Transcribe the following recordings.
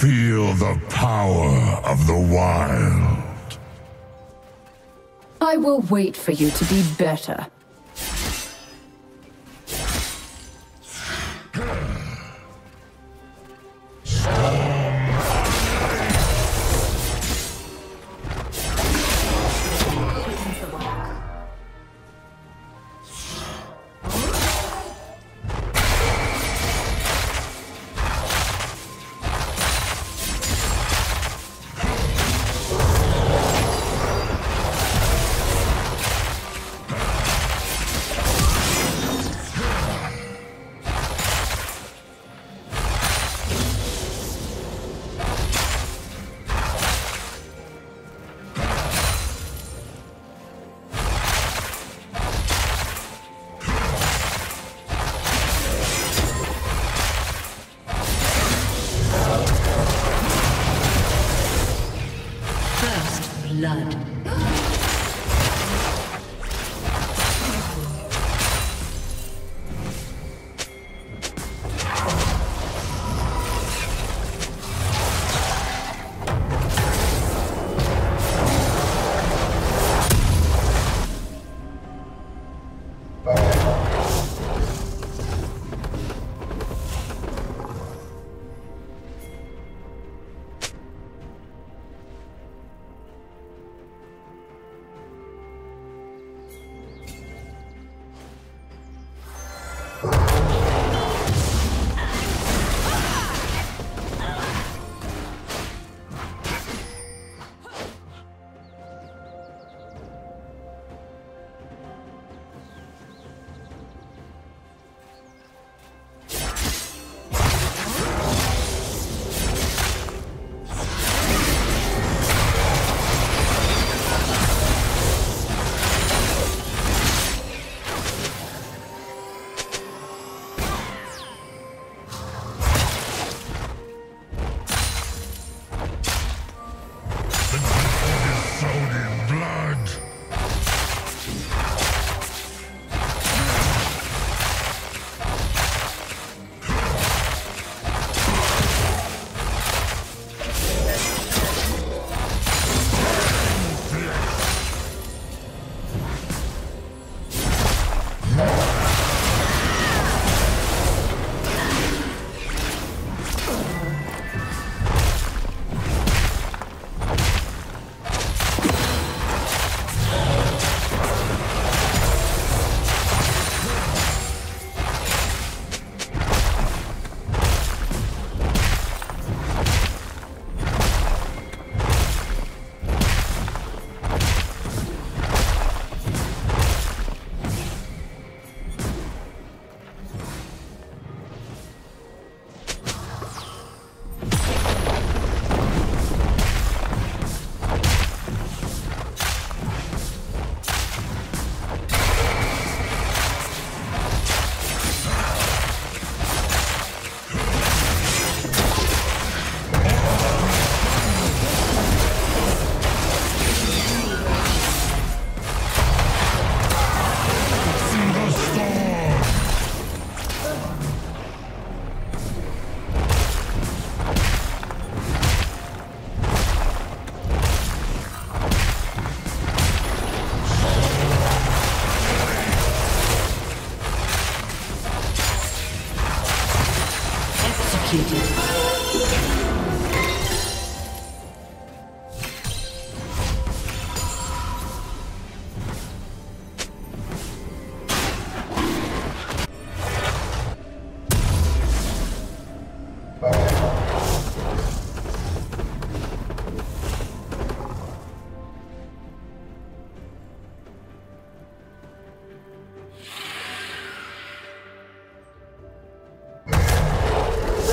Feel the power of the wild. I will wait for you to be better.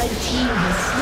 Red team has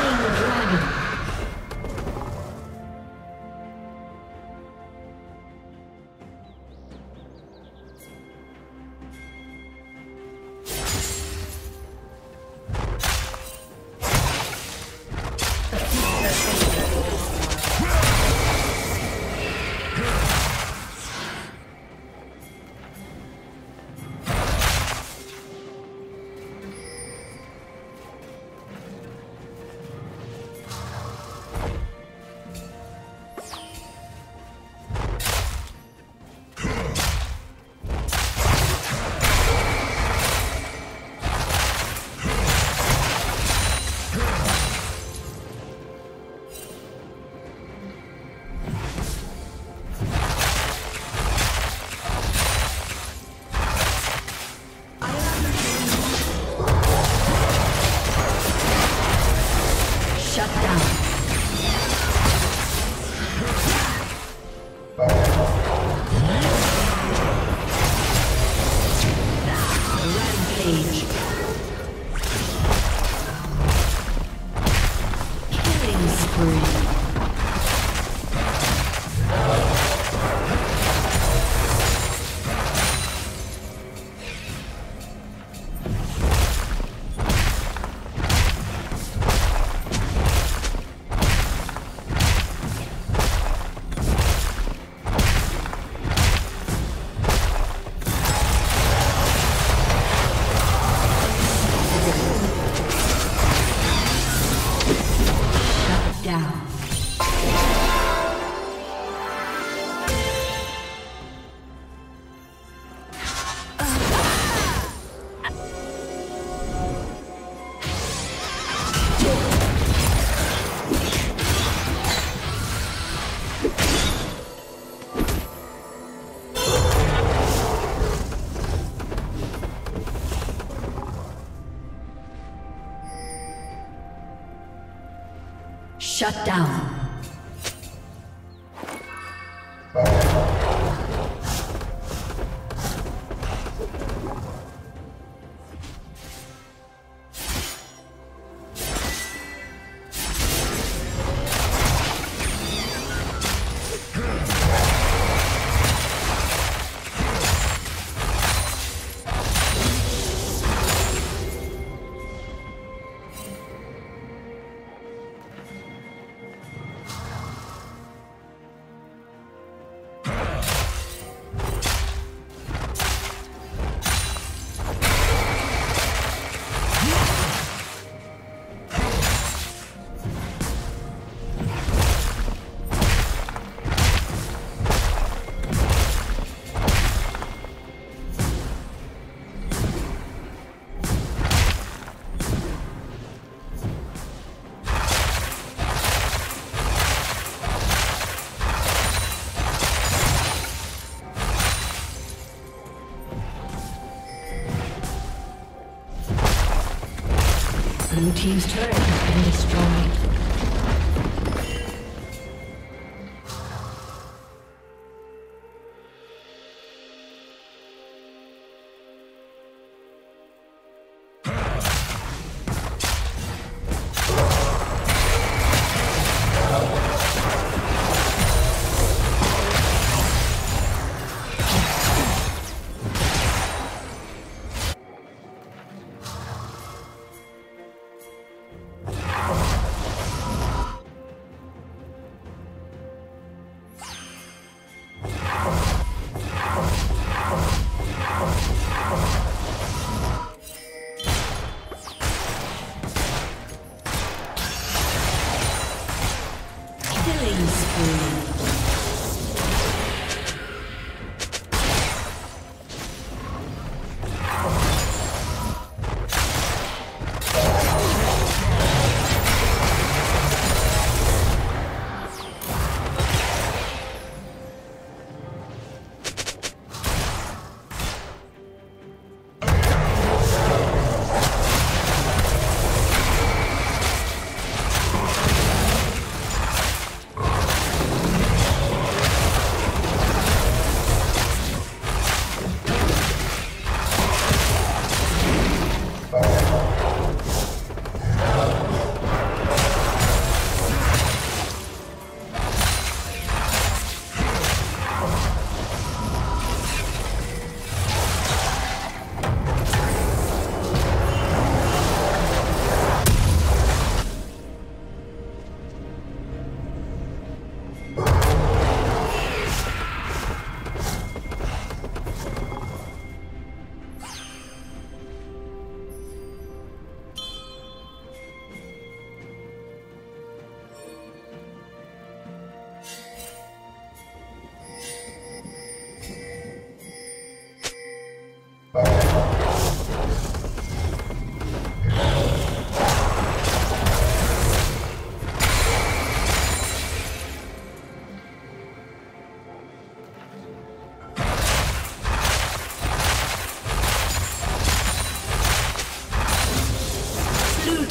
Shut down. Team's turret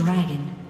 Dragon.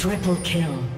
Triple kill.